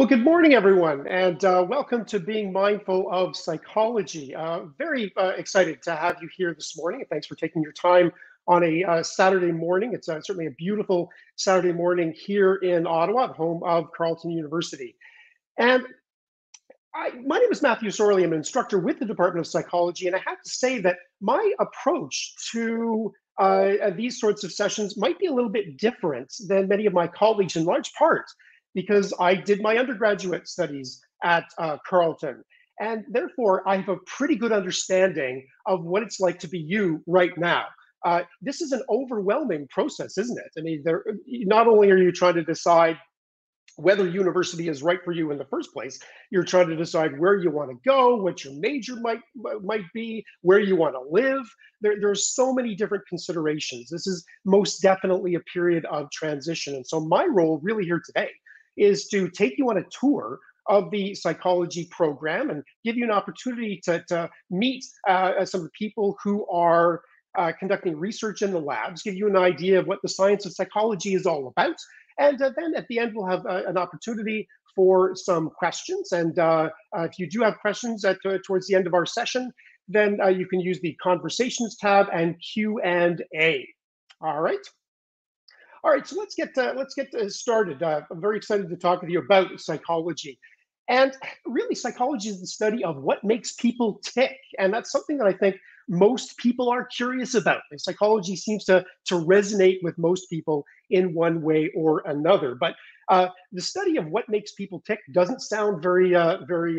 Well, good morning, everyone, and uh, welcome to Being Mindful of Psychology. Uh, very uh, excited to have you here this morning. Thanks for taking your time on a uh, Saturday morning. It's uh, certainly a beautiful Saturday morning here in Ottawa, home of Carleton University. And I, my name is Matthew Sorley. I'm an instructor with the Department of Psychology, and I have to say that my approach to uh, these sorts of sessions might be a little bit different than many of my colleagues, in large part because I did my undergraduate studies at uh, Carleton. And therefore, I have a pretty good understanding of what it's like to be you right now. Uh, this is an overwhelming process, isn't it? I mean, there, not only are you trying to decide whether university is right for you in the first place, you're trying to decide where you want to go, what your major might might be, where you want to live. There, there are so many different considerations. This is most definitely a period of transition. And so my role really here today is to take you on a tour of the psychology program and give you an opportunity to, to meet uh, some of the people who are uh, conducting research in the labs, give you an idea of what the science of psychology is all about. And uh, then at the end, we'll have uh, an opportunity for some questions. And uh, uh, if you do have questions at, towards the end of our session, then you can use the conversations tab and Q and A. All right. All right, so let's get uh, let's get uh, started. Uh, I'm very excited to talk with you about psychology, and really, psychology is the study of what makes people tick, and that's something that I think most people are curious about. And psychology seems to to resonate with most people in one way or another. But uh, the study of what makes people tick doesn't sound very uh, very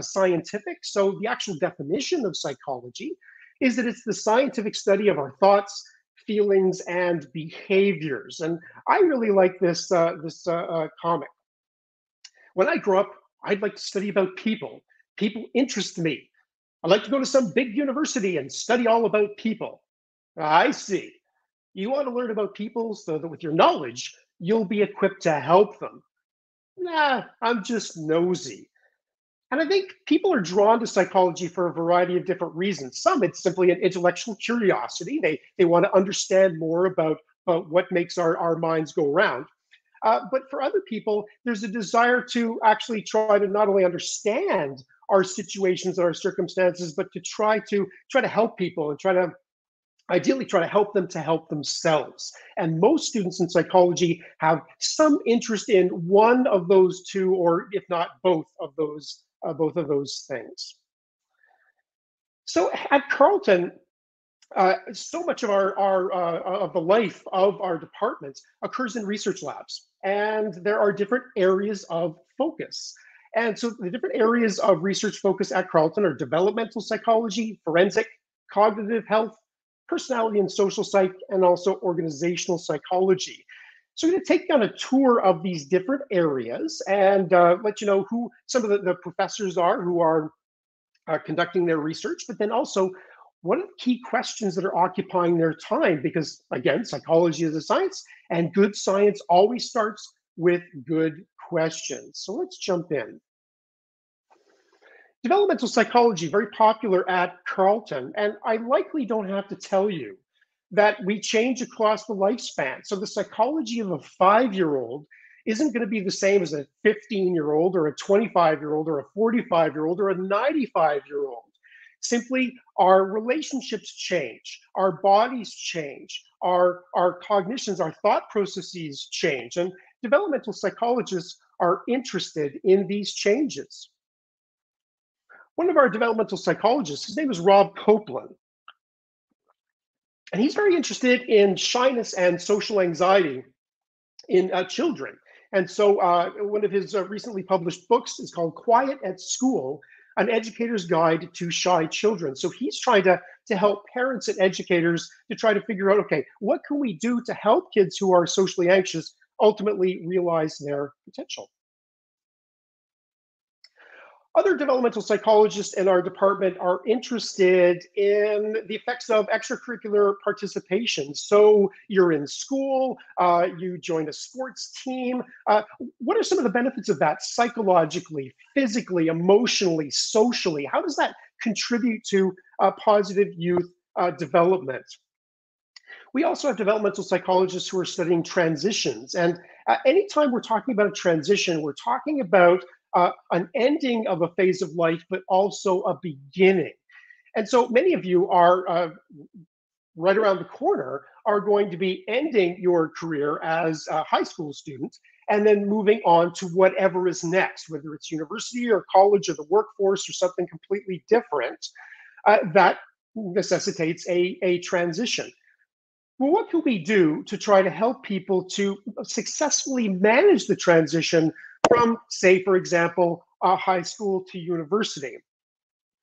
scientific. So the actual definition of psychology is that it's the scientific study of our thoughts feelings and behaviors. And I really like this uh, this uh, uh, comic. When I grow up, I'd like to study about people. People interest me. I'd like to go to some big university and study all about people. I see. You want to learn about people so that with your knowledge, you'll be equipped to help them. Nah, I'm just nosy. And I think people are drawn to psychology for a variety of different reasons. Some, it's simply an intellectual curiosity. They, they want to understand more about, about what makes our, our minds go around. Uh, but for other people, there's a desire to actually try to not only understand our situations and our circumstances, but to try to try to help people and try to ideally try to help them to help themselves. And most students in psychology have some interest in one of those two, or if not both of those uh, both of those things. So at Carleton, uh, so much of our, our uh, of the life of our departments occurs in research labs, and there are different areas of focus. And so the different areas of research focus at Carleton are developmental psychology, forensic, cognitive health, personality and social psych, and also organizational psychology. So I'm going to take you on a tour of these different areas and uh, let you know who some of the, the professors are who are uh, conducting their research, but then also what are the key questions that are occupying their time? Because again, psychology is a science, and good science always starts with good questions. So let's jump in. Developmental psychology, very popular at Carleton, and I likely don't have to tell you that we change across the lifespan. So the psychology of a five year old isn't going to be the same as a 15 year old or a 25 year old or a 45 year old or a 95 year old. Simply, our relationships change, our bodies change, our, our cognitions, our thought processes change. And developmental psychologists are interested in these changes. One of our developmental psychologists, his name is Rob Copeland, and he's very interested in shyness and social anxiety in uh, children. And so, uh, one of his uh, recently published books is called Quiet at School An Educator's Guide to Shy Children. So, he's trying to, to help parents and educators to try to figure out okay, what can we do to help kids who are socially anxious ultimately realize their potential? Other developmental psychologists in our department are interested in the effects of extracurricular participation. So you're in school, uh, you join a sports team. Uh, what are some of the benefits of that psychologically, physically, emotionally, socially? How does that contribute to uh, positive youth uh, development? We also have developmental psychologists who are studying transitions. And Uh, anytime we're talking about a transition, we're talking about uh, an ending of a phase of life, but also a beginning. And so many of you are uh, right around the corner are going to be ending your career as a high school student and then moving on to whatever is next, whether it's university or college or the workforce or something completely different. Uh, that necessitates a, a transition. Well, what can we do to try to help people to successfully manage the transition from, say, for example, a high school to university?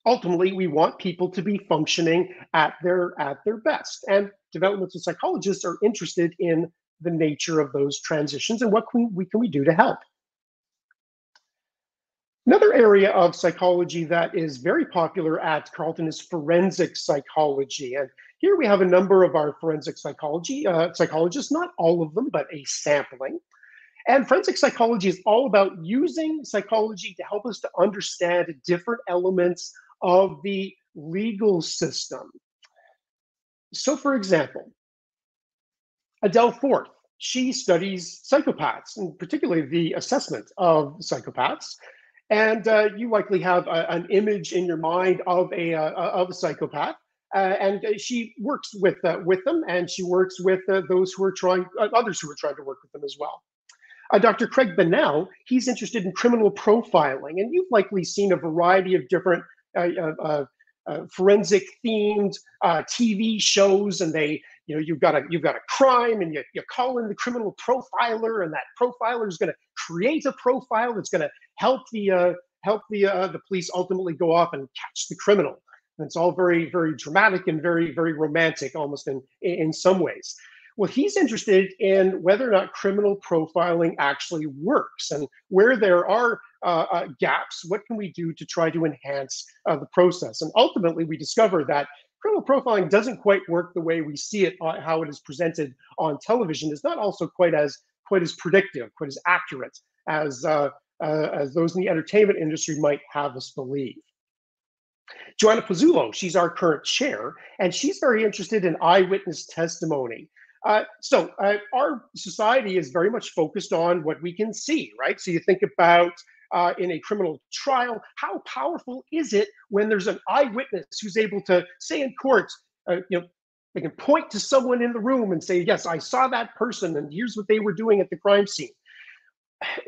Ultimately, we want people to be functioning at their at their best, and developmental psychologists are interested in the nature of those transitions and what can we can we do to help. Another area of psychology that is very popular at Carleton is forensic psychology. And here we have a number of our forensic psychology uh, psychologists, not all of them, but a sampling. And forensic psychology is all about using psychology to help us to understand different elements of the legal system. So, for example, Adele Forth, she studies psychopaths, and particularly the assessment of psychopaths. And uh, you likely have a, an image in your mind of a uh, of a psychopath. Uh, and she works with uh, with them, and she works with uh, those who are trying, uh, others who are trying to work with them as well. Uh, Dr. Craig Bennell, he's interested in criminal profiling, and you've likely seen a variety of different uh, uh, forensic themed TV shows, and they you know you've got a you've got a crime and you, you call in the criminal profiler and that profiler is going to create a profile that's going to help the uh, help the uh, the police ultimately go off and catch the criminal and it's all very very dramatic and very very romantic almost in in some ways well he's interested in whether or not criminal profiling actually works and where there are uh, uh, gaps what can we do to try to enhance uh, the process and ultimately we discover that criminal profiling doesn't quite work the way we see it, uh, how it is presented on television. It's not also quite as quite as predictive, quite as accurate as uh, uh, as those in the entertainment industry might have us believe. Joanna Pozzulo, she's our current chair, and she's very interested in eyewitness testimony. Uh, so uh, our society is very much focused on what we can see, right? So you think about uh, in a criminal trial. How powerful is it when there's an eyewitness who's able to say in court, uh, you know, they can point to someone in the room and say, "Yes, I saw that person, and here's what they were doing at the crime scene."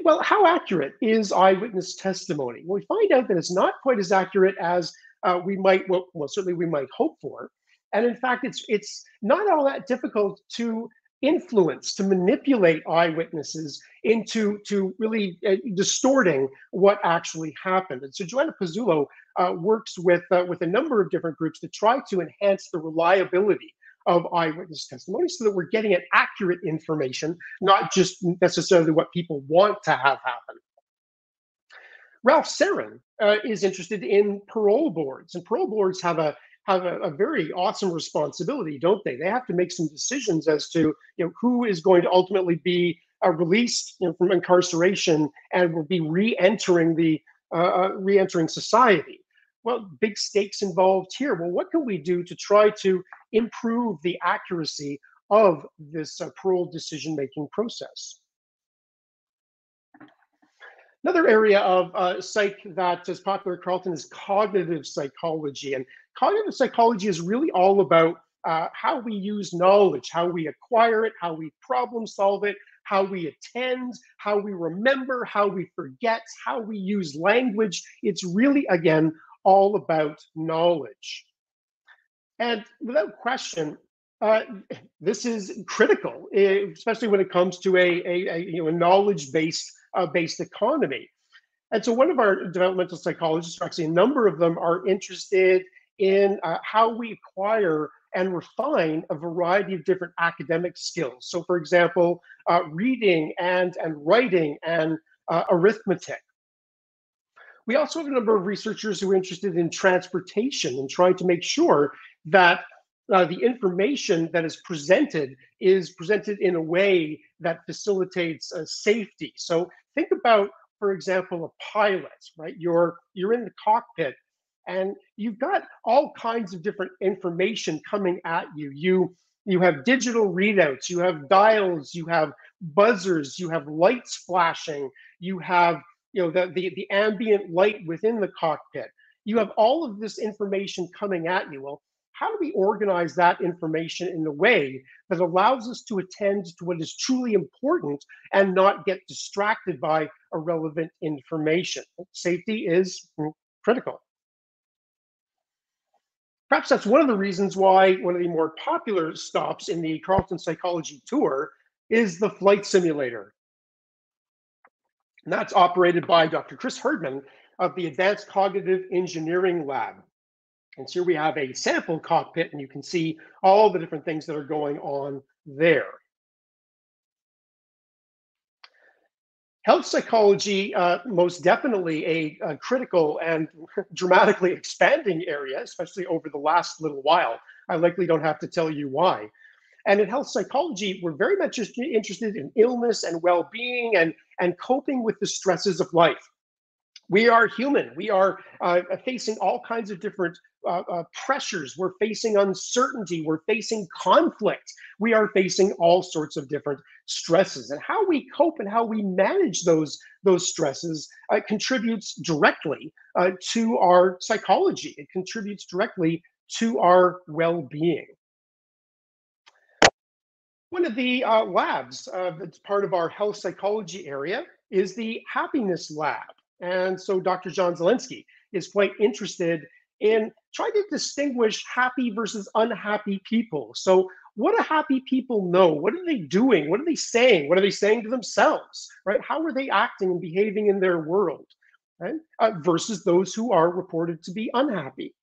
Well, how accurate is eyewitness testimony? Well, we find out that it's not quite as accurate as uh, we might, well, well, certainly we might hope for. And in fact, it's it's not all that difficult to influence to manipulate eyewitnesses into to really uh, distorting what actually happened. And so Joanna Pozzulo uh, works with uh, with a number of different groups to try to enhance the reliability of eyewitness testimony so that we're getting at accurate information, not just necessarily what people want to have happen. Ralph Serin uh, is interested in parole boards, and parole boards have a have a, a, very awesome responsibility, don't they? They have to make some decisions as to you know who is going to ultimately be uh, released you know, from incarceration and will be re-entering the uh, uh, re-entering society. Well, big stakes involved here. Well, what can we do to try to improve the accuracy of this uh, parole decision-making process? Another area of uh, psych that is popular at Carleton is cognitive psychology. And cognitive psychology is really all about uh, how we use knowledge, how we acquire it, how we problem solve it, how we attend, how we remember, how we forget, how we use language. It's really, again, all about knowledge. And without question, uh, this is critical, eh, especially when it comes to a, a, a you know, a knowledge-based uh, based economy. And so one of our developmental psychologists, actually a number of them, are interested in uh, how we acquire and refine a variety of different academic skills. So, for example, uh, reading and, and writing and uh, arithmetic. We also have a number of researchers who are interested in transportation and trying to make sure that uh, the information that is presented is presented in a way that facilitates uh, safety. So think about, for example, a pilot, right? You're you're in the cockpit and you've got all kinds of different information coming at you. You You have digital readouts, you have dials, you have buzzers, you have lights flashing, you have you know the, the, the ambient light within the cockpit. You have all of this information coming at you. Well, how do we organize that information in a way that allows us to attend to what is truly important and not get distracted by irrelevant information? Safety is critical. Perhaps that's one of the reasons why one of the more popular stops in the Carleton Psychology Tour is the flight simulator. And that's operated by Dr. Chris Herdman of the Advanced Cognitive Engineering Lab. And so here we have a sample cockpit, and you can see all the different things that are going on there. Health psychology, uh, most definitely a, a, critical and dramatically expanding area, especially over the last little while. I likely don't have to tell you why. And in health psychology, we're very much interested in illness and well being and, and coping with the stresses of life. We are human. We are uh, facing all kinds of different uh, uh, pressures. We're facing uncertainty. We're facing conflict. We are facing all sorts of different stresses. And how we cope and how we manage those, those stresses uh, contributes directly uh, to our psychology. It contributes directly to our well being. One of the uh, labs that's part of our health psychology area is the happiness lab. And so Dr. John Zelenski is quite interested in try to distinguish happy versus unhappy people. So, what do happy people know? What are they doing? What are they saying? What are they saying to themselves? Right? How are they acting and behaving in their world? Right? Uh, versus those who are reported to be unhappy.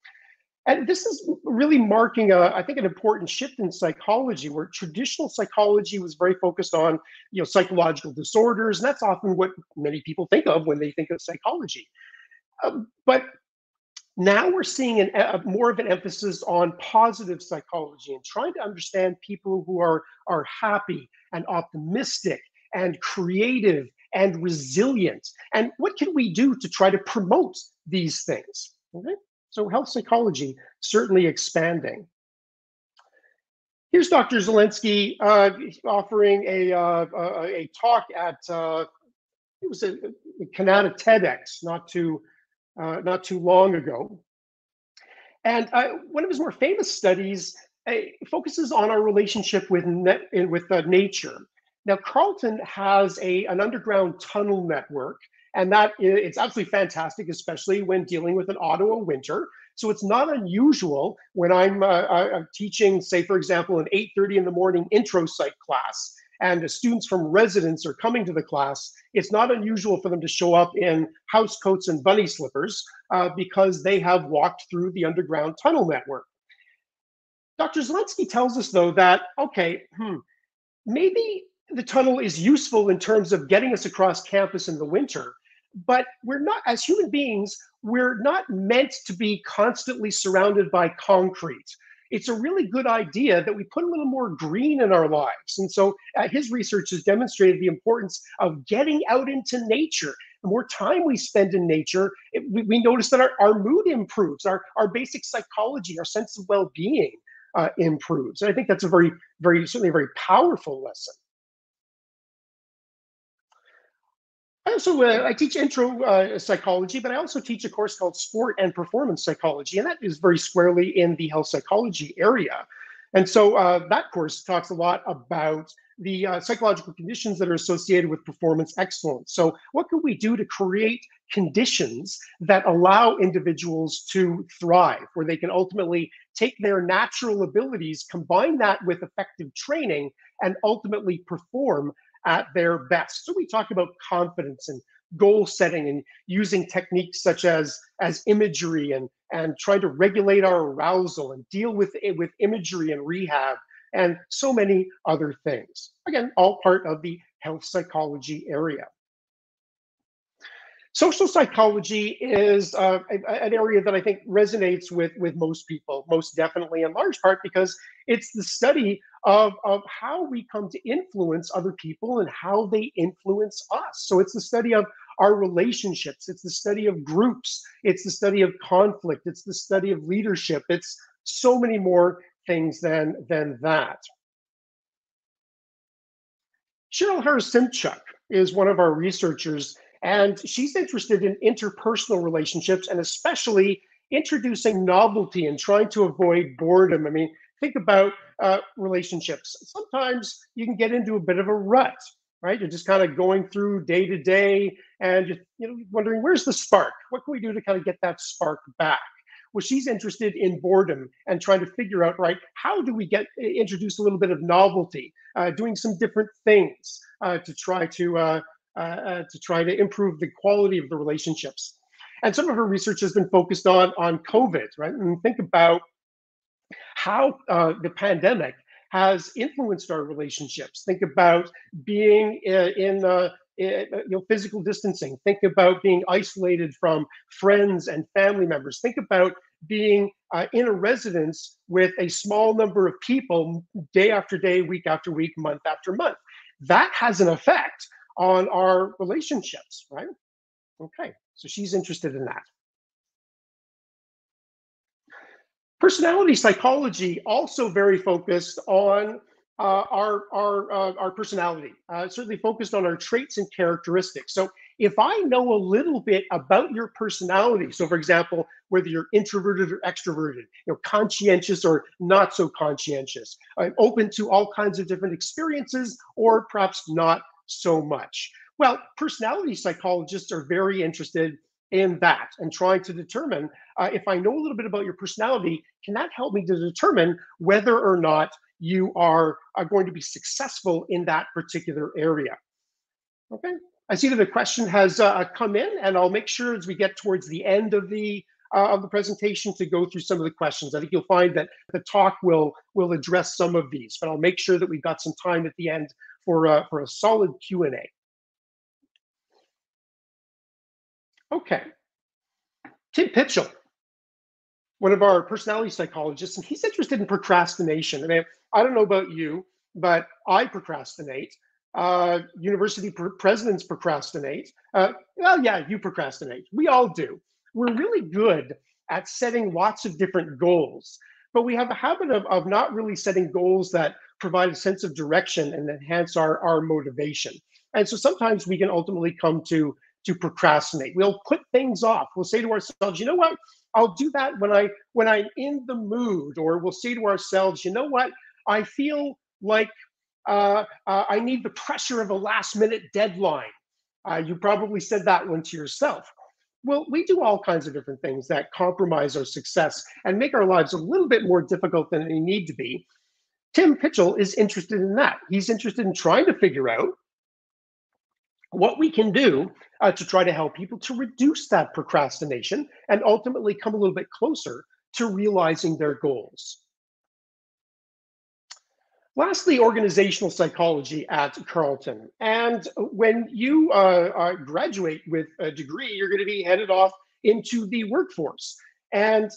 And this is really marking, a, I think, an important shift in psychology, where traditional psychology was very focused on, you know, psychological disorders, and that's often what many people think of when they think of psychology. Um, but now we're seeing an, a, more of an emphasis on positive psychology and trying to understand people who are are happy and optimistic and creative and resilient, and what can we do to try to promote these things? Okay? So health psychology certainly expanding. Here's Dr. Zelenski uh, offering a, uh, a, talk at uh, it was a, a Canada TEDx not too uh, not too long ago, and uh, one of his more famous studies uh, focuses on our relationship with with nature. Now, Carleton has a an underground tunnel network and that it's absolutely fantastic, especially when dealing with an Ottawa winter. So it's not unusual when I'm uh, uh, teaching, say, for example, an 8:30 in the morning intro psych class, and students from residence are coming to the class. It's not unusual for them to show up in house coats and bunny slippers uh, because they have walked through the underground tunnel network. Dr. Zelenski tells us, though, that okay, hmm, maybe the tunnel is useful in terms of getting us across campus in the winter, but we're not as human beings we're not meant to be constantly surrounded by concrete it's a really good idea that we put a little more green in our lives. And so uh, his research has demonstrated the importance of getting out into nature. The more time we spend in nature it, we, we, notice that our, our mood improves our, our basic psychology our sense of well-being uh, improves. And i think that's a very very certainly a very powerful lesson I also uh, I teach intro uh, psychology, but I also teach a course called Sport and Performance Psychology, and that is very squarely in the health psychology area. And so uh, that course talks a lot about the uh, psychological conditions that are associated with performance excellence. So, what can we do to create conditions that allow individuals to thrive, where they can ultimately take their natural abilities, combine that with effective training, and ultimately perform at their best. So we talk about confidence and goal setting and using techniques such as as imagery and and trying to regulate our arousal and deal with it with imagery and rehab and so many other things. Again, all part of the health psychology area. Social psychology is uh, an area that I think resonates with, with most people, most definitely in large part because it's the study of, of how we come to influence other people and how they influence us. So it's the study of our relationships, it's the study of groups, it's the study of conflict, it's the study of leadership, it's so many more things than, than that. Cheryl Harasymchuk is one of our researchers, and she's interested in interpersonal relationships and especially introducing novelty and trying to avoid boredom. I mean, think about uh, relationships. Sometimes you can get into a bit of a rut, right? You're just kind of going through day to day and you're you know, wondering, where's the spark? What can we do to kind of get that spark back? Well, she's interested in boredom and trying to figure out, right, how do we get introduce a little bit of novelty, uh, doing some different things uh, to try to uh, to try to improve the quality of the relationships. And some of her research has been focused on on COVID, right? And think about how uh, the pandemic has influenced our relationships. Think about being in, uh, in you know physical distancing. Think about being isolated from friends and family members. Think about being uh, in a residence with a small number of people day after day, week after week, month after month. That has an effect on our relationships, right? Okay, so she's interested in that. Personality psychology also very focused on uh, our our uh, our personality. Uh, certainly focused on our traits and characteristics. So if I know a little bit about your personality, so for example, whether you're introverted or extroverted, you know, conscientious or not so conscientious, uh, open to all kinds of different experiences, or perhaps not so much. Well, personality psychologists are very interested in that and trying to determine uh, if I know a little bit about your personality, can that help me to determine whether or not you are, are going to be successful in that particular area? Okay, I see that a question has uh, come in, and I'll make sure as we get towards the end of the uh, of the presentation to go through some of the questions. I think you'll find that the talk will will address some of these, but I'll make sure that we've got some time at the end for uh, for a solid Q and A. Okay. Tim Pychyl, one of our personality psychologists, and he's interested in procrastination. I mean, I don't know about you, but I procrastinate. Uh, university pr- presidents procrastinate. Uh, well, yeah, you procrastinate. We all do. We're really good at setting lots of different goals, but we have a habit of, of not really setting goals that provide a sense of direction and enhance our, our motivation. And so sometimes we can ultimately come to to procrastinate. We'll put things off. We'll say to ourselves, you know what? I'll do that when I when I'm in the mood, or we'll say to ourselves, you know what? I feel like uh, uh, I need the pressure of a last minute deadline. Uh, you probably said that one to yourself. Well, we do all kinds of different things that compromise our success and make our lives a little bit more difficult than they need to be. Tim Pychyl is interested in that. He's interested in trying to figure out what we can do uh, to try to help people to reduce that procrastination and ultimately come a little bit closer to realizing their goals. Lastly, organizational psychology at Carleton. And when you uh, uh, graduate with a degree, you're going to be headed off into the workforce. And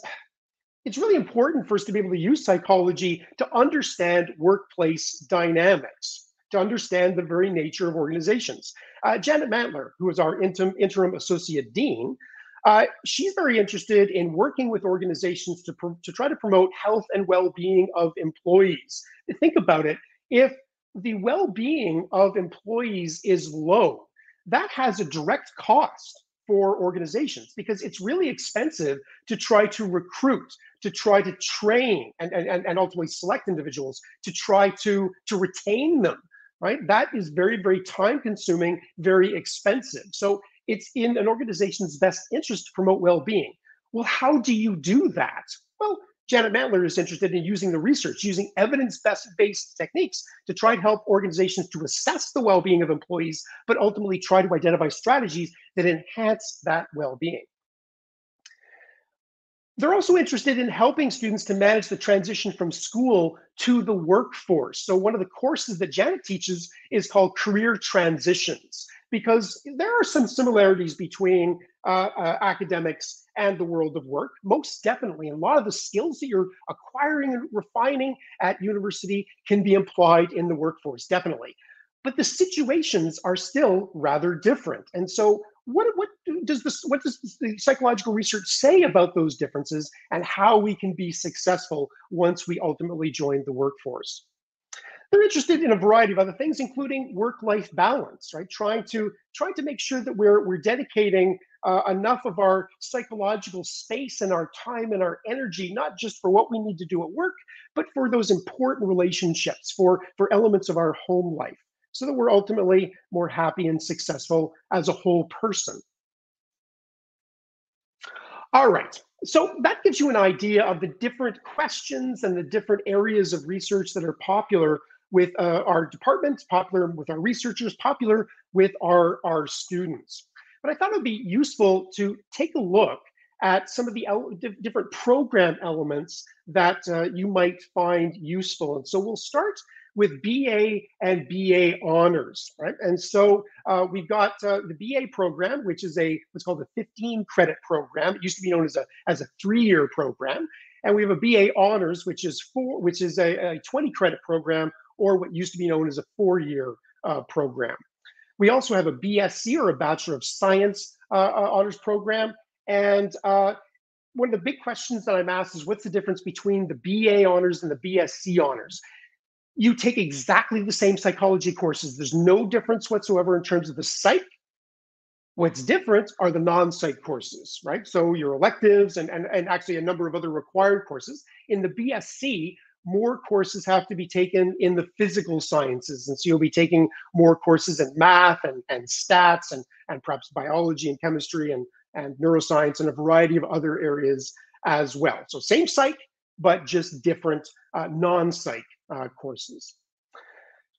it's really important for us to be able to use psychology to understand workplace dynamics to understand the very nature of organizations. Uh, Janet Mantler, who is our interim, interim associate dean, uh, she's very interested in working with organizations to, to try to promote health and well-being of employees. Think about it. If the well-being of employees is low, that has a direct cost for organizations because it's really expensive to try to recruit, to try to train, and, and, and ultimately select individuals, to try to, to retain them right? That is very, very time consuming, very expensive. So it's in an organization's best interest to promote well being. Well, how do you do that? Well, Janet Mantler is interested in using the research, using evidence based techniques to try to help organizations to assess the well being of employees, but ultimately try to identify strategies that enhance that well being. They're also interested in helping students to manage the transition from school to the workforce. So, one of the courses that Janet teaches is called Career Transitions, because there are some similarities between uh, uh, academics and the world of work, most definitely. And a lot of the skills that you're acquiring and refining at university can be applied in the workforce, definitely. But the situations are still rather different. And so, what what does this what does the psychological research say about those differences and how we can be successful once we ultimately join the workforce they're interested in a variety of other things, including work-life balance, right? Trying to trying to make sure that we're we're dedicating uh, enough of our psychological space and our time and our energy, not just for what we need to do at work, but for those important relationships, for for elements of our home life, so that we're ultimately more happy and successful as a whole person. All right. So that gives you an idea of the different questions and the different areas of research that are popular with uh, our department, popular with our researchers, popular with our, our students. But I thought it would be useful to take a look at some of the different program elements that uh, you might find useful. And so we'll start with BA and BA honors, right? And so uh, we've got uh, the BA program, which is a what's called a 15 credit program. It used to be known as a as a three-year program, and we have a BA honors, which is four, which is a, a 20 credit program, or what used to be known as a four-year uh, program. We also have a BSc or a Bachelor of Science uh, uh, honors program, and uh, one of the big questions that I'm asked is what's the difference between the BA honors and the BSc honors? you take exactly the same psychology courses. There's no difference whatsoever in terms of the psych. What's different are the non-psych courses, right? So your electives and, and, and actually a number of other required courses. In the BSc, more courses have to be taken in the physical sciences. And so you'll be taking more courses in math and, and stats and, and perhaps biology and chemistry and, and neuroscience and a variety of other areas as well. So same psych, but just different uh, non-psych uh, courses.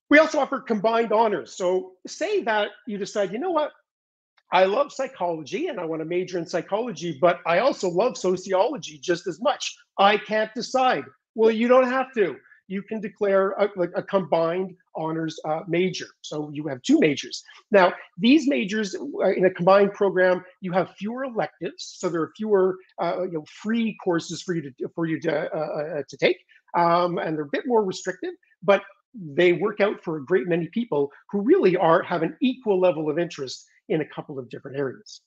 We also offer combined honors. So say that you decide, you know what, I love psychology and I want to major in psychology, but I also love sociology just as much. I can't decide. Well, you don't have to. You can declare a, like a combined honors uh, major. So you have two majors. Now, these majors uh, in a combined program, you have fewer electives, so there are fewer uh, you know free courses for you to for you to uh, uh, to take um, and they're a bit more restrictive, but they work out for a great many people who really are have an equal level of interest in a couple of different areas.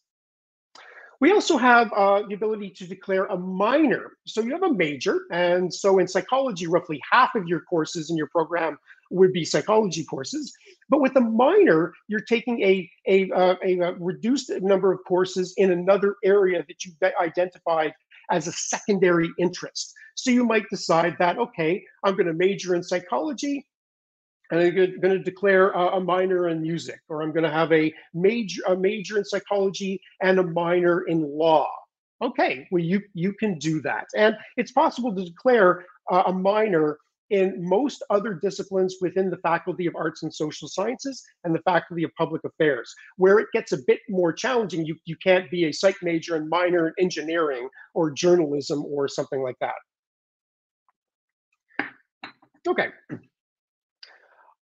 We also have uh, the ability to declare a minor. So you have a major, and so in psychology, roughly half of your courses in your program would be psychology courses. But with a minor, you're taking a, a, uh, a, a reduced number of courses in another area that you've identified as a secondary interest. So you might decide that, okay, I'm going to major in psychology and I'm going to declare a, minor in music, or I'm going to have a major a major in psychology and a minor in law. Okay, well you you can do that, and it's possible to declare a minor in most other disciplines within the Faculty of Arts and Social Sciences and the Faculty of Public Affairs. Where it gets a bit more challenging, you, you can't be a psych major and minor in engineering or journalism or something like that. Okay.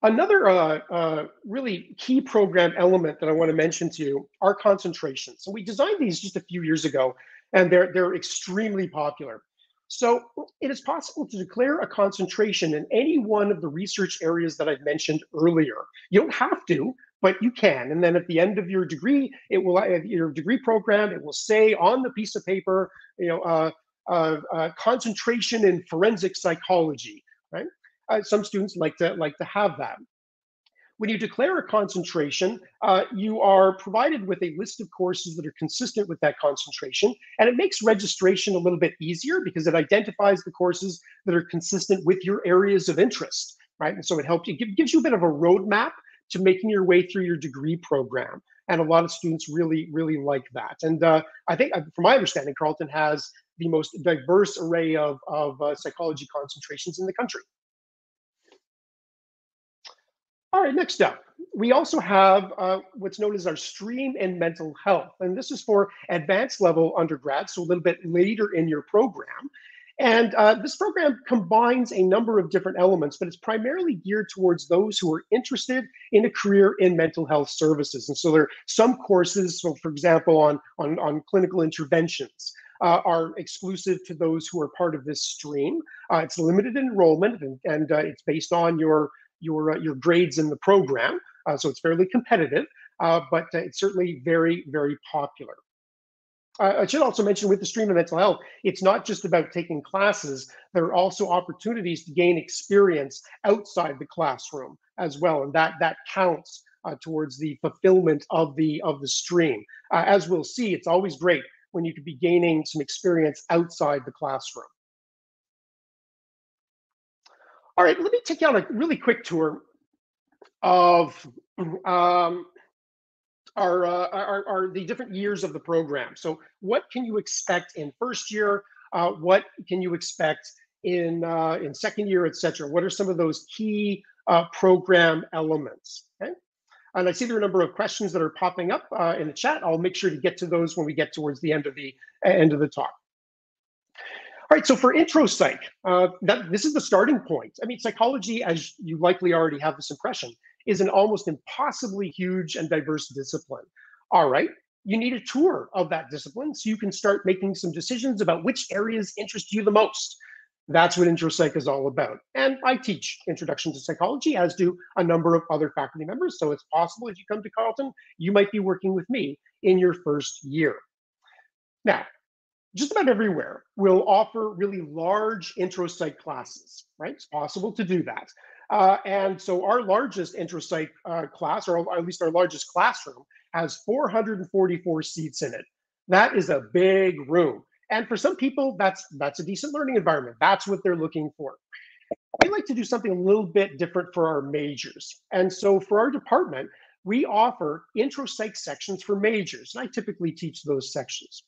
Another uh, uh, really key program element that I want to mention to you are concentrations. So we designed these just a few years ago, and they're they're extremely popular. So it is possible to declare a concentration in any one of the research areas that I've mentioned earlier. You don't have to, but you can. And then at the end of your degree, it will uh, your degree program, it will say on the piece of paper, you know, uh, uh, uh, concentration in forensic psychology, right? Uh, some students like to like to have that. When you declare a concentration, uh, you are provided with a list of courses that are consistent with that concentration, and it makes registration a little bit easier because it identifies the courses that are consistent with your areas of interest, right? And so it helps you, gives you a bit of a roadmap to making your way through your degree program. And a lot of students really, really like that. And uh, I think, uh, from my understanding, Carleton has the most diverse array of, of uh, psychology concentrations in the country. All right, next up, we also have uh, what's known as our stream in mental health. And this is for advanced level undergrad, so a little bit later in your program. And uh, this program combines a number of different elements, but it's primarily geared towards those who are interested in a career in mental health services. And so there are some courses, so for example, on, on, on clinical interventions, uh, are exclusive to those who are part of this stream. Uh, it's limited enrollment and, and uh, it's based on your your uh, your grades in the program. Uh, so it's fairly competitive, uh, but it's certainly very very popular. Uh, I should also mention with the stream of mental health, it's not just about taking classes. There are also opportunities to gain experience outside the classroom as well, and that that counts uh, towards the fulfillment of the of the stream. Uh, as we'll see, it's always great when you could be gaining some experience outside the classroom. All right, let me take you on a really quick tour of um, are, uh, are, are the different years of the program. So what can you expect in first year? Uh, what can you expect in, uh, in second year, et cetera? What are some of those key uh, program elements? Okay. And I see there are a number of questions that are popping up uh, in the chat. I'll make sure to get to those when we get towards the end of the end of the talk. All right, so for intro psych, uh, that, this is the starting point. I mean, psychology, as you likely already have this impression, is an almost impossibly huge and diverse discipline. All right, you need a tour of that discipline so you can start making some decisions about which areas interest you the most. That's what intro psych is all about. And I teach introduction to psychology, as do a number of other faculty members. So it's possible if you come to Carleton, you might be working with me in your first year. Now, just about everywhere will offer really large intro psych classes, right? It's possible to do that. Uh, and so our largest intro psych uh, class, or at least our largest classroom, has 444 seats in it. That is a big room. And for some people, that's that's a decent learning environment. That's what they're looking for. We like to do something a little bit different for our majors. And so for our department, we offer intro psych sections for majors. And I typically teach those sections.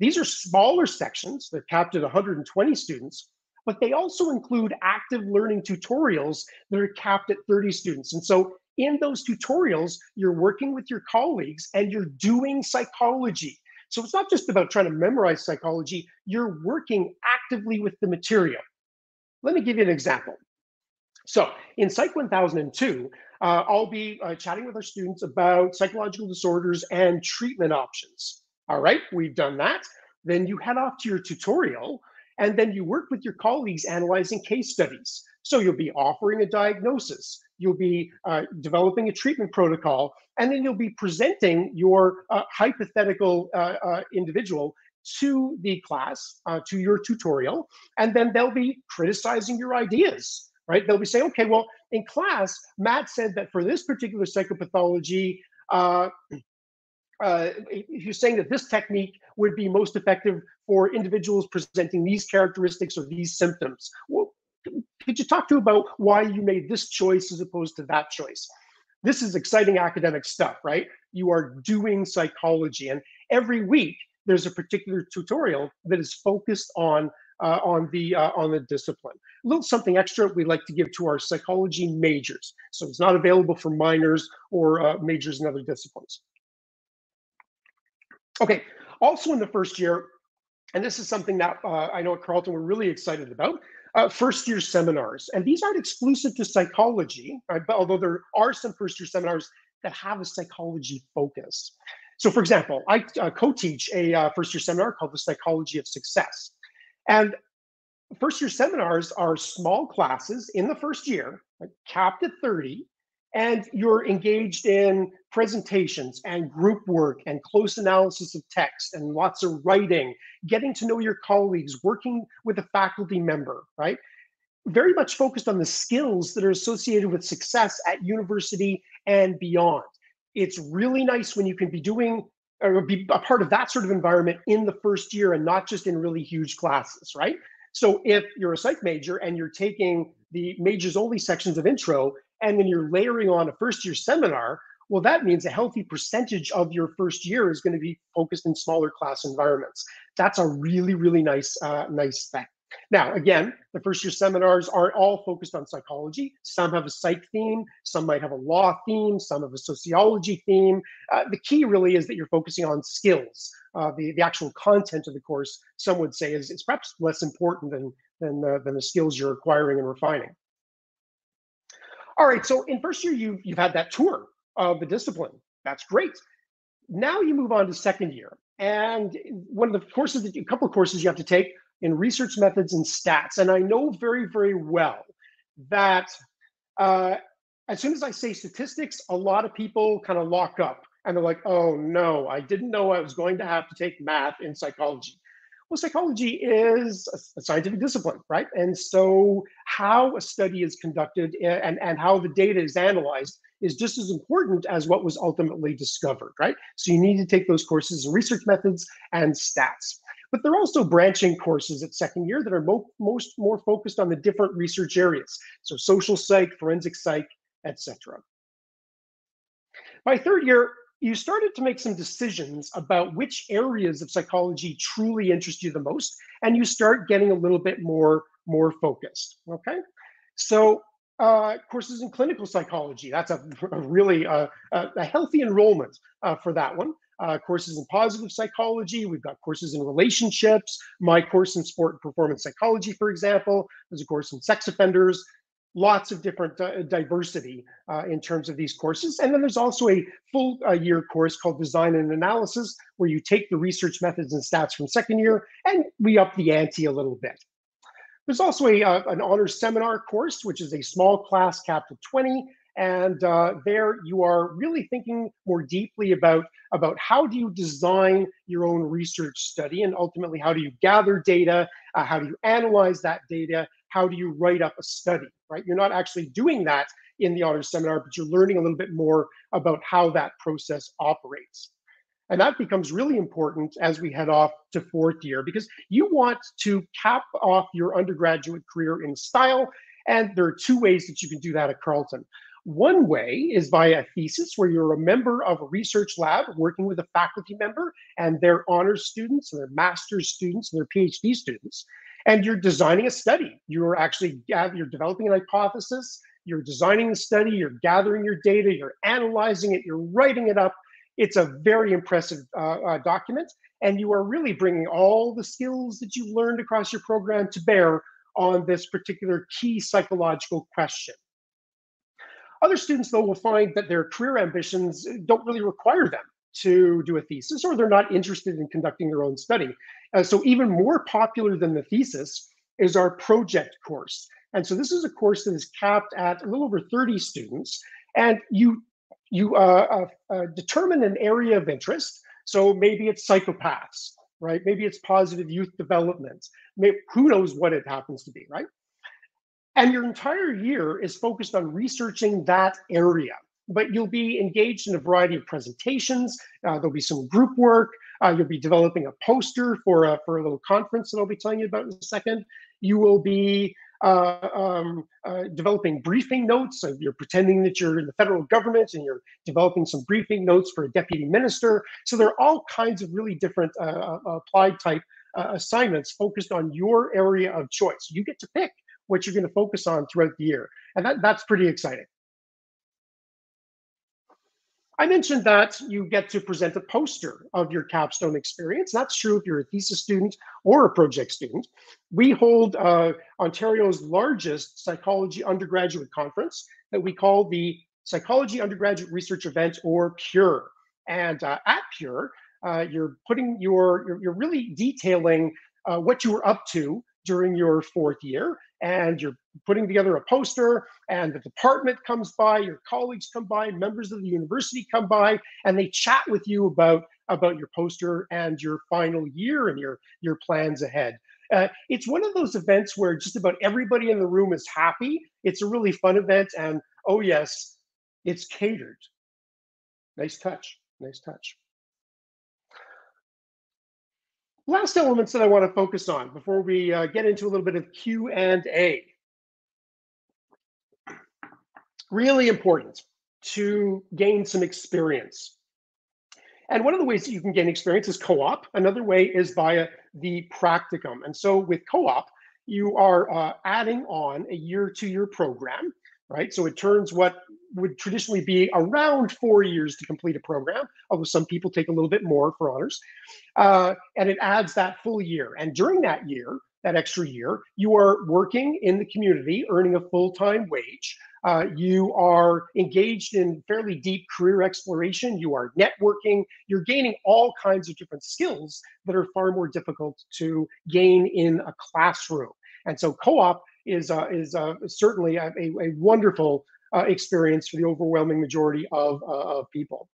These are smaller sections. They're capped at 120 students, but they also include active learning tutorials that are capped at 30 students. And so in those tutorials, you're working with your colleagues and you're doing psychology. So it's not just about trying to memorize psychology, you're working actively with the material. Let me give you an example. So in Psych 1002, uh, I'll be uh, chatting with our students about psychological disorders and treatment options. All right, we've done that. Then you head off to your tutorial and then you work with your colleagues analyzing case studies. So you'll be offering a diagnosis, you'll be uh, developing a treatment protocol, and then you'll be presenting your uh, hypothetical uh, uh individual to the class, uh, to your tutorial, and then they'll be criticizing your ideas, right? They'll be saying, okay, well, in class, Matt said that for this particular psychopathology, uh, you're saying that this technique would be most effective for individuals presenting these characteristics or these symptoms. Well, could you talk to about why you made this choice as opposed to that choice? This is exciting academic stuff, right? You are doing psychology, and every week there's a particular tutorial that is focused on uh, on the uh, on the discipline. A little something extra we like to give to our psychology majors, so it's not available for minors or uh, majors in other disciplines. Okay, also in the first year, and this is something that uh, I know at Carleton we're really excited about, uh, first year seminars. And these aren't exclusive to psychology, right? but although there are some first year seminars that have a psychology focus. So for example, I uh, co-teach a uh, first year seminar called the Psychology of Success. And first year seminars are small classes in the first year, like capped at 30, and you're engaged in presentations and group work and close analysis of text and lots of writing, getting to know your colleagues, working with a faculty member, right? Very much focused on the skills that are associated with success at university and beyond. It's really nice when you can be doing or be a part of that sort of environment in the first year and not just in really huge classes, right? So if you're a psych major and you're taking the majors only sections of intro, and then you're layering on a first year seminar, well, that means a healthy percentage of your first year is going to be focused in smaller class environments. That's a really, really nice, uh, nice thing. Now, again, the first year seminars aren't all focused on psychology. Some have a psych theme, some might have a law theme, some have a sociology theme. Uh, the key really is that you're focusing on skills. Uh, the, the actual content of the course, some would say, is, is perhaps less important than, than, uh, than the skills you're acquiring and refining. All right, so in first year, you've, you've had that tour of the discipline. That's great. Now you move on to second year. And one of the courses, that, a couple of courses you have to take in research methods and stats. And I know very, very well that uh, as soon as I say statistics, a lot of people kind of lock up and they're like, oh no, I didn't know I was going to have to take math in psychology. Well, psychology is a scientific discipline, right? And so how a study is conducted eh, and, and how the data is analyzed is just as important as what was ultimately discovered, right? So you need to take those courses in research methods and stats. But there are also branching courses at second year that are mo most more focused on the different research areas. So social psych, forensic psych, etc. By third year, you started to make some decisions about which areas of psychology truly interest you the most, and you start getting a little bit more, more focused, okay? So uh, courses in clinical psychology, that's a, a really uh, a healthy enrollment uh, for that one. Uh, courses in positive psychology. We've got courses in relationships. My course in sport and performance psychology, for example. There's a course in sex offenders lots of different uh, diversity uh, in terms of these courses. And then there's also a full uh, year course called Design and Analysis, where you take the research methods and stats from second year and we up the ante a little bit. There's also a, uh, an honors seminar course, which is a small class capped at 20. And uh, there you are really thinking more deeply about, about how do you design your own research study and ultimately how do you gather data, uh, how do you analyze that data, how do you write up a study, right? You're not actually doing that in the honors seminar, but you're learning a little bit more about how that process operates. And that becomes really important as we head off to fourth year because you want to cap off your undergraduate career in style. And there are two ways that you can do that at Carleton. One way is via a thesis where you're a member of a research lab working with a faculty member and their honors students and their master's students and their PhD students and you're designing a study. You're actually you're developing an hypothesis. You're designing the study. You're gathering your data. You're analyzing it. You're writing it up. It's a very impressive uh, uh, document, and you are really bringing all the skills that you've learned across your program to bear on this particular key psychological question. Other students, though, will find that their career ambitions don't really require them to do a thesis or they're not interested in conducting their own study. Uh, so even more popular than the thesis is our project course. And so this is a course that is capped at a little over 30 students. And you, you uh, uh, uh determine an area of interest. So maybe it's psychopaths, right? Maybe it's positive youth development. Maybe, who knows what it happens to be, right? And your entire year is focused on researching that area but you'll be engaged in a variety of presentations. Uh, there'll be some group work. Uh, you'll be developing a poster for a, for a little conference that I'll be telling you about in a second. You will be uh, um, uh, developing briefing notes. So you're pretending that you're in the federal government and you're developing some briefing notes for a deputy minister. So there are all kinds of really different uh, uh, applied type assignments focused on your area of choice. You get to pick what you're going to focus on throughout the year. And that, that's pretty exciting. I mentioned that you get to present a poster of your capstone experience. That's true if you're a thesis student or a project student. We hold uh, Ontario's largest psychology undergraduate conference that we call the Psychology Undergraduate Research Event or PURE. And uh, at PURE, uh, you're putting your, you're, you're really detailing uh, what you were up to during your fourth year and you're putting together a poster and the department comes by your colleagues come by members of the university come by and they chat with you about about your poster and your final year and your your plans ahead. Uh, it's one of those events where just about everybody in the room is happy. It's a really fun event and oh yes it's catered. Nice touch. Nice touch last elements that I want to focus on before we uh, get into a little bit of Q and A. Really important to gain some experience. And one of the ways that you can gain experience is co-op. Another way is via the practicum. And so with co-op, you are uh, adding on a year to your program, right? So it turns what would traditionally be around four years to complete a program, although some people take a little bit more for honors. Uh, and it adds that full year. And during that year, that extra year, you are working in the community, earning a full time wage. Uh, you are engaged in fairly deep career exploration. You are networking. You're gaining all kinds of different skills that are far more difficult to gain in a classroom. And so, co op is, uh, is uh, certainly a, a, wonderful uh, experience for the overwhelming majority of, uh, of people.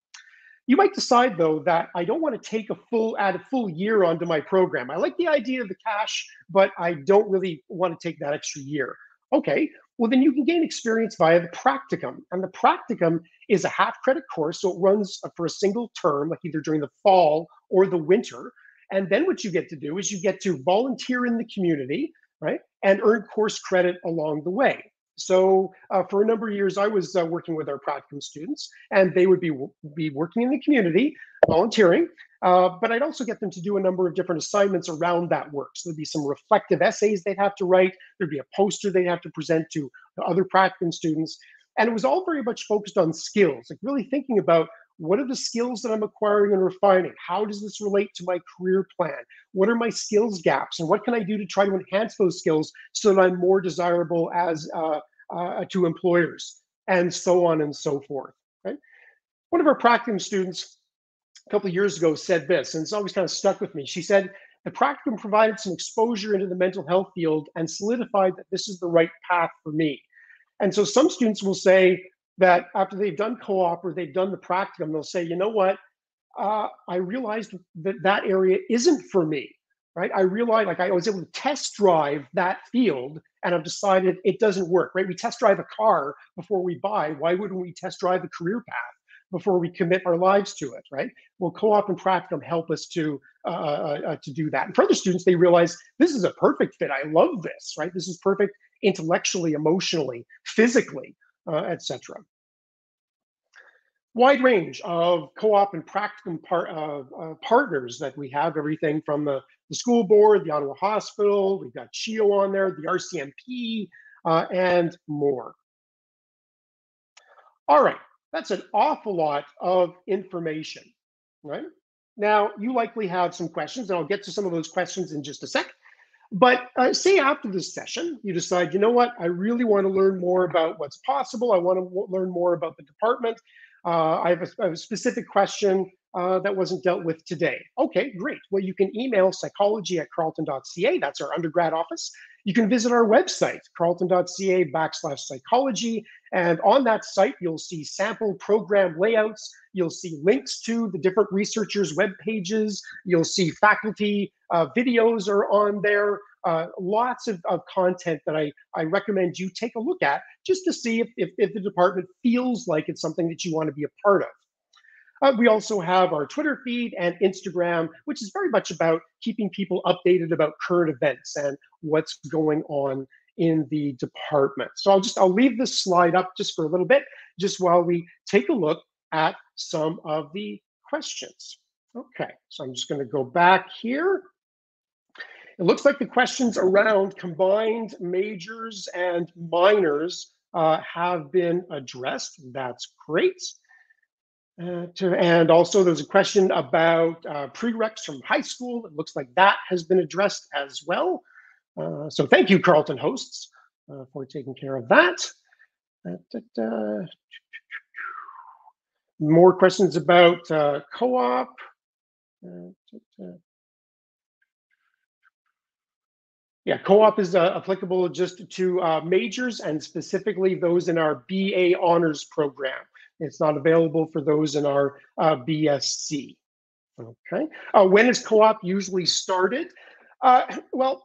You might decide though that I don't want to take a full add a full year onto my program. I like the idea of the cash, but I don't really want to take that extra year. Okay, well then you can gain experience via the practicum. And the practicum is a half credit course, so it runs for a single term, like either during the fall or the winter. And then what you get to do is you get to volunteer in the community, right? And earn course credit along the way. So uh, for a number of years, I was uh, working with our practicum students, and they would be be working in the community, volunteering. Uh, but I'd also get them to do a number of different assignments around that work. So there'd be some reflective essays they'd have to write. There'd be a poster they'd have to present to the other practicum students, and it was all very much focused on skills, like really thinking about what are the skills that I'm acquiring and refining? How does this relate to my career plan? What are my skills gaps? And what can I do to try to enhance those skills so that I'm more desirable as uh, uh, to employers and so on and so forth? Right? One of our practicum students a couple of years ago said this, and it's always kind of stuck with me. She said, the practicum provided some exposure into the mental health field and solidified that this is the right path for me. And so some students will say, that after they've done co-op or they've done the practicum, they'll say, you know what, uh, I realized that that area isn't for me, right? I realized like I was able to test drive that field and I've decided it doesn't work, right? We test drive a car before we buy. Why wouldn't we test drive a career path before we commit our lives to it, right? Well, co-op and practicum help us to uh, uh, uh, to do that. And for other students, they realize this is a perfect fit. I love this, right? This is perfect intellectually, emotionally, physically uh, etc. Wide range of co-op and practicum par uh, uh, partners that we have, everything from the, the school board, the Ottawa Hospital, we've got CHEO on there, the RCMP, uh, and more. All right, that's an awful lot of information, right? Now, you likely have some questions, and I'll get to some of those questions in just a sec. But uh, say after this session, you decide, you know what, I really want to learn more about what's possible. I want to learn more about the department. Uh, I, have a, I, have a, specific question uh, that wasn't dealt with today. Okay, great. Well, you can email psychology at carleton.ca. That's our undergrad office. You can visit our website, carleton.ca backslash psychology. And on that site, you'll see sample program layouts. You'll see links to the different researchers' web pages. You'll see faculty uh, videos are on there. Uh, lots of, of content that I, I recommend you take a look at just to see if, if, if the department feels like it's something that you want to be a part of. Uh, we also have our Twitter feed and Instagram, which is very much about keeping people updated about current events and what's going on in the department. So I'll just I'll leave this slide up just for a little bit, just while we take a look at some of the questions. Okay, so I'm just going to go back here. It looks like the questions around combined majors and minors uh, have been addressed. That's great. Uh, to, and also there's a question about uh, prereqs from high school. It looks like that has been addressed as well. Uh, so thank you, Carleton hosts, uh, for taking care of that. Uh, more questions about uh, co-op. Yeah, co-op is applicable just to majors and specifically those in our BA honors program. It's not available for those in our uh, BSc. Okay. Uh, when is co-op usually started? Uh, well,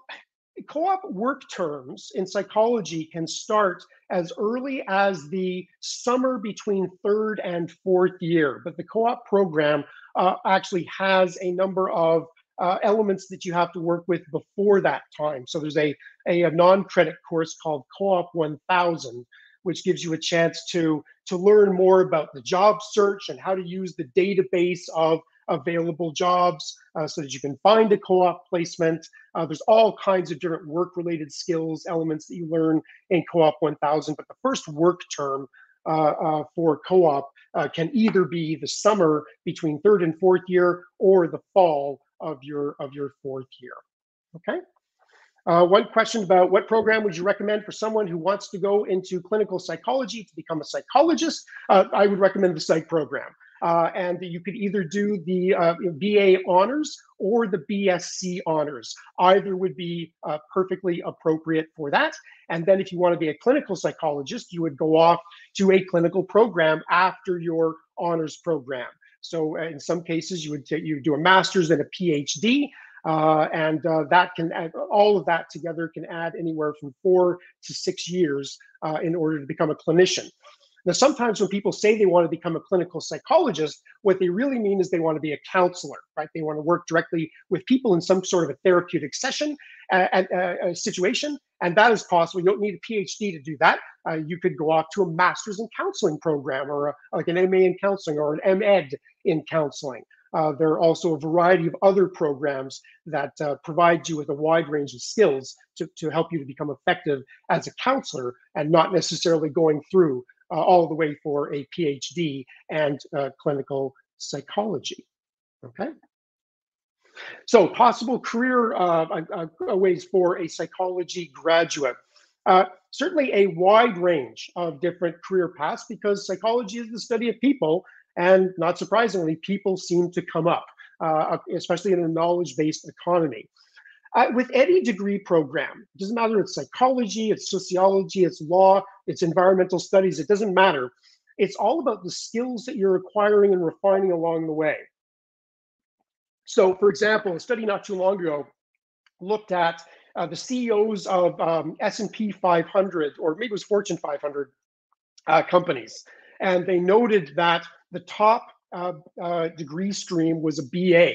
co-op work terms in psychology can start as early as the summer between third and fourth year, but the co-op program uh, actually has a number of uh, elements that you have to work with before that time. So there's a, a, a non-credit course called Co-op 1000, which gives you a chance to, to learn more about the job search and how to use the database of available jobs uh, so that you can find a co-op placement. Uh, there's all kinds of different work-related skills elements that you learn in Co-op 1000, but the first work term uh, uh for co-op uh, can either be the summer between third and fourth year or the fall of your of your fourth year. Okay. Uh, one question about what program would you recommend for someone who wants to go into clinical psychology to become a psychologist? Uh, I would recommend the psych program. Uh, and you could either do the uh, BA honors or the BSc honors. Either would be uh, perfectly appropriate for that. And then if you want to be a clinical psychologist, you would go off to a clinical program after your honors program. So uh, in some cases, you would t- you do a master's and a PhD, uh, and uh, that can add, all of that together can add anywhere from four to six years uh, in order to become a clinician. Now, sometimes when people say they want to become a clinical psychologist, what they really mean is they want to be a counselor, right? They want to work directly with people in some sort of a therapeutic session, uh, uh, situation, and that is possible. You don't need a PhD to do that. Uh, you could go off to a master's in counseling program, or a, like an MA in counseling, or an MEd in counseling. Uh, there are also a variety of other programs that uh, provide you with a wide range of skills to, to help you to become effective as a counselor and not necessarily going through uh, all the way for a PhD and uh, clinical psychology. Okay. So possible career uh, ways for a psychology graduate. Uh, certainly a wide range of different career paths because psychology is the study of people and not surprisingly, people seem to come up, especially in a knowledge-based economy. Uh, with any degree program, it doesn't matter it's psychology, it's sociology, it's law, it's environmental studies, it doesn't matter. It's all about the skills that you're acquiring and refining along the way. So, for example, a study not too long ago looked at uh, the CEOs of um, S&P 500, or maybe it was Fortune 500 uh, companies, and they noted that the top uh, uh degree stream was a BA.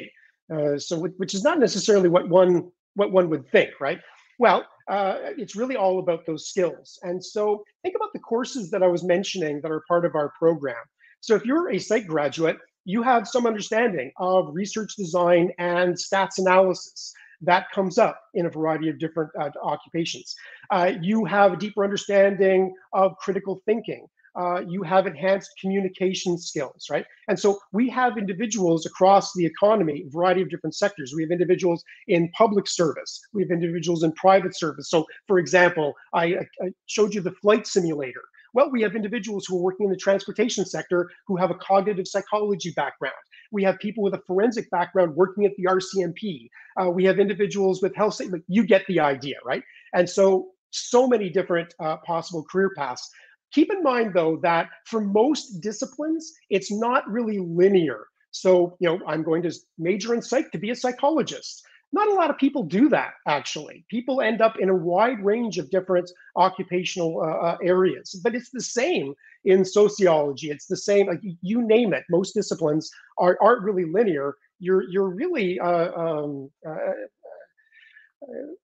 Uh, so, which is not necessarily what one what one would think, right? Well, uh, it's really all about those skills. And so think about the courses that I was mentioning that are part of our program. So if you're a psych graduate, you have some understanding of research design and stats analysis. That comes up in a variety of different uh, occupations. Uh, you have a deeper understanding of critical thinking uh, you have enhanced communication skills, right? And so we have individuals across the economy, a variety of different sectors. We have individuals in public service, we have individuals in private service. So, for example, I, I showed you the flight simulator. Well, we have individuals who are working in the transportation sector who have a cognitive psychology background. We have people with a forensic background working at the RCMP. Uh, we have individuals with health. You get the idea, right? And so, so many different uh, possible career paths. Keep in mind, though, that for most disciplines, it's not really linear. So, you know, I'm going to major in psych to be a psychologist. Not a lot of people do that, actually. People end up in a wide range of different occupational uh, uh areas, but it's the same in sociology. It's the same, like you name it. Most disciplines are, aren't really linear. You're, you're really uh, um, uh, uh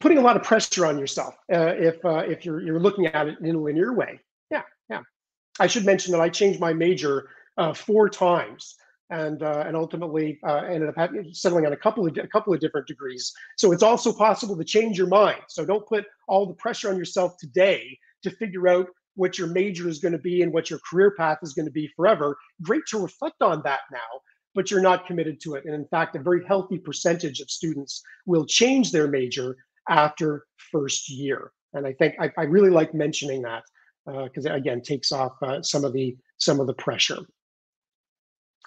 putting a lot of pressure on yourself uh, if uh, if you're you're looking at it in a linear way. Yeah, yeah. I should mention that I changed my major uh, four times and uh, and ultimately uh, ended up having, settling on a couple of a couple of different degrees. So it's also possible to change your mind. So don't put all the pressure on yourself today to figure out what your major is going to be and what your career path is going to be forever. Great to reflect on that now, but you're not committed to it. And in fact, a very healthy percentage of students will change their major after first year. And I think I, I really like mentioning that because uh, it again takes off uh, some of the some of the pressure.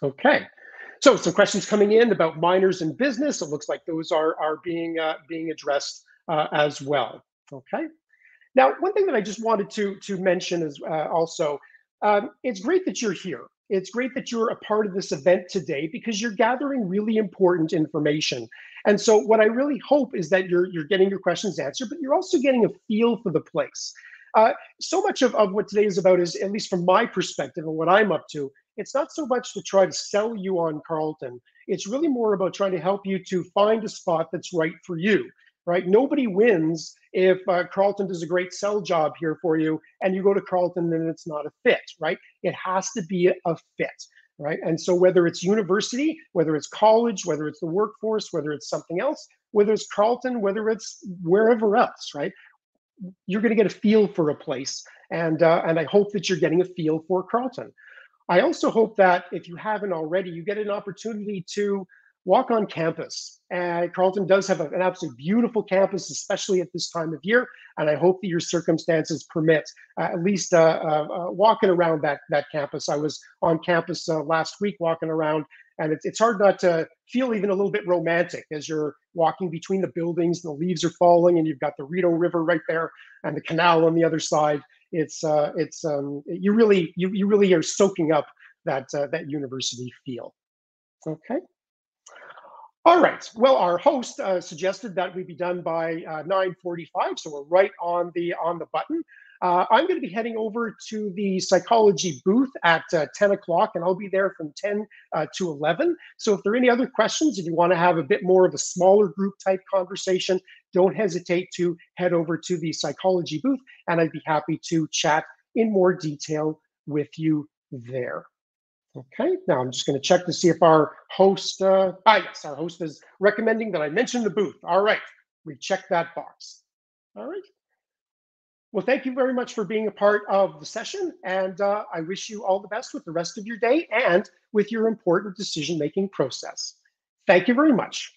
Okay, so some questions coming in about minors in business. It looks like those are are being uh, being addressed uh, as well. Okay, now one thing that I just wanted to to mention is uh, also um, it's great that you're here. It's great that you're a part of this event today because you're gathering really important information. And so what I really hope is that you're you're getting your questions answered, but you're also getting a feel for the place. Uh, so much of, of what today is about is, at least from my perspective and what I'm up to, it's not so much to try to sell you on Carleton. It's really more about trying to help you to find a spot that's right for you, right? Nobody wins if uh, Carleton does a great sell job here for you and you go to Carleton and it's not a fit, right? It has to be a fit right? And so whether it's university, whether it's college, whether it's the workforce, whether it's something else, whether it's Carleton, whether it's wherever else, right? You're going to get a feel for a place, and uh, and I hope that you're getting a feel for Carleton. I also hope that if you haven't already, you get an opportunity to walk on campus. And Carleton does have an absolutely beautiful campus, especially at this time of year. And I hope that your circumstances permit uh, at least uh, uh, uh walking around that, that campus. I was on campus uh, last week walking around, and it's, it's hard not to feel even a little bit romantic as you're walking between the buildings the leaves are falling, and you've got the Rideau River right there and the canal on the other side. It's uh, it's um, you really you, you really are soaking up that, that university feel. Okay. All right. Well, our host uh, suggested that we be done by uh, 9:45, so we're right on the on the button. Uh, I'm going to be heading over to the psychology booth at uh, 10 o'clock, and I'll be there from 10 uh, to 11. So if there are any other questions, if you want to have a bit more of a smaller group type conversation, don't hesitate to head over to the psychology booth, and I'd be happy to chat in more detail with you there. Okay, now I'm just going to check to see if our host, uh, ah, yes, our host is recommending that I mention the booth. All right, we checked that box. All right. Well, thank you very much for being a part of the session, and uh, I wish you all the best with the rest of your day and with your important decision-making process. Thank you very much.